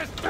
this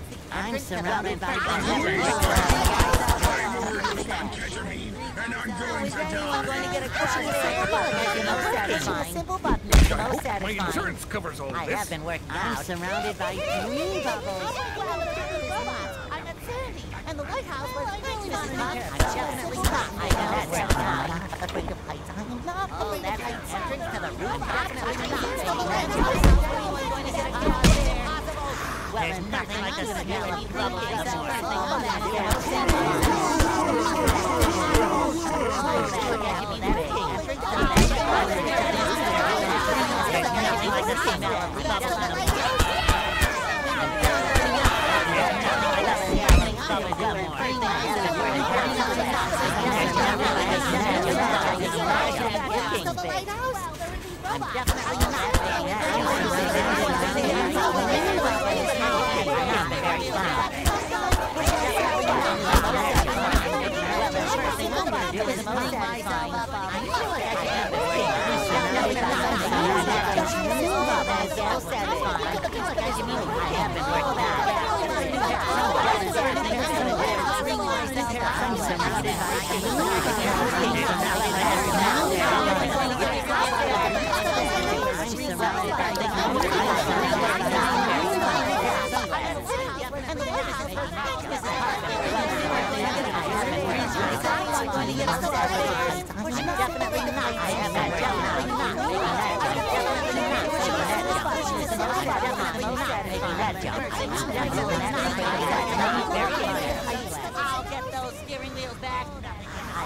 I'm surrounded by I'm going to get a simple button My insurance covers all this. I have been working out. I'm surrounded by green bubbles. I'm and the White House was really not. I'm definitely not. I know not. I'm not not. There's nothing like the smell of trouble in the morning. There's nothing like the smell of trouble in the morning. Fine, the. I'm Definitely not.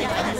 Yeah.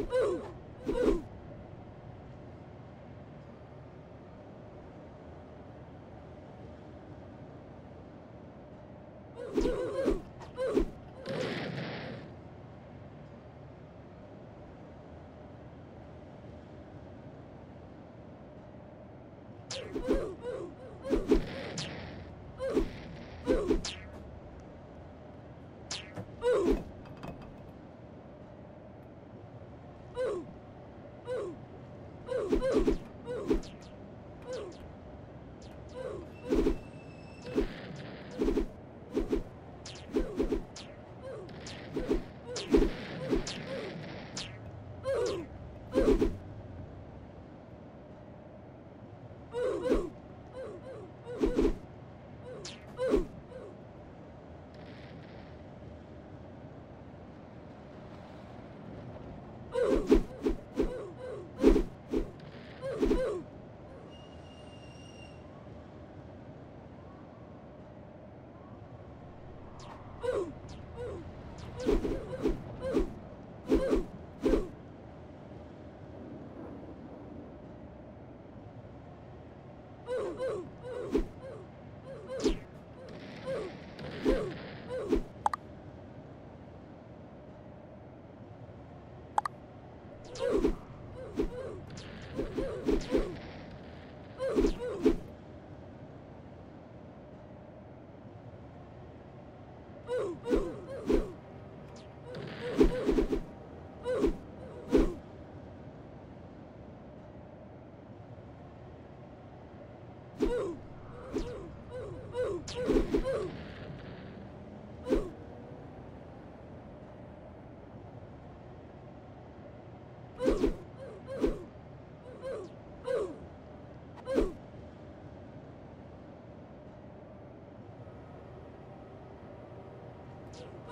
Ooh.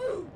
Ooh.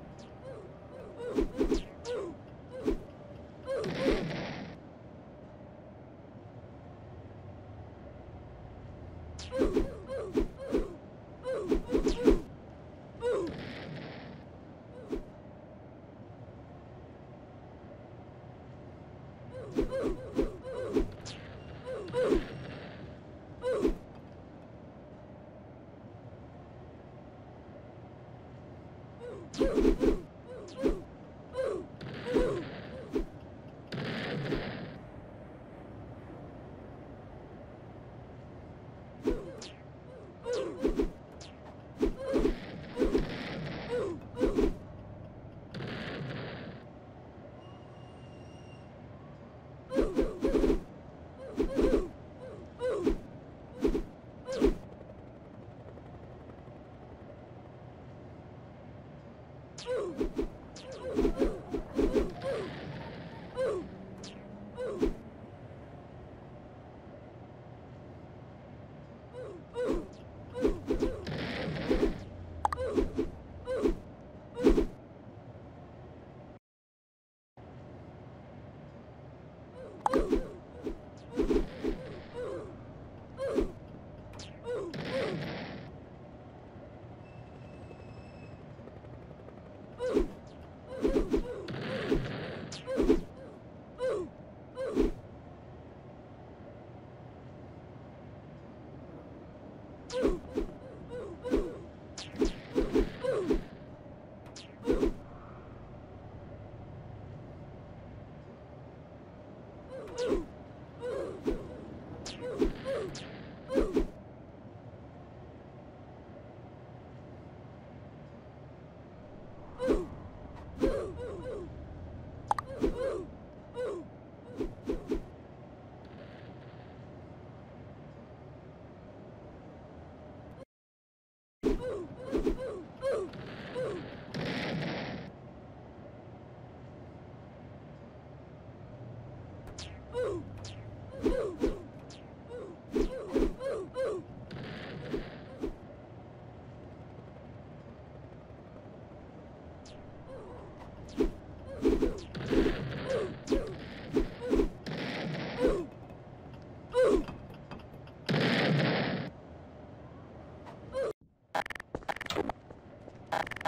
you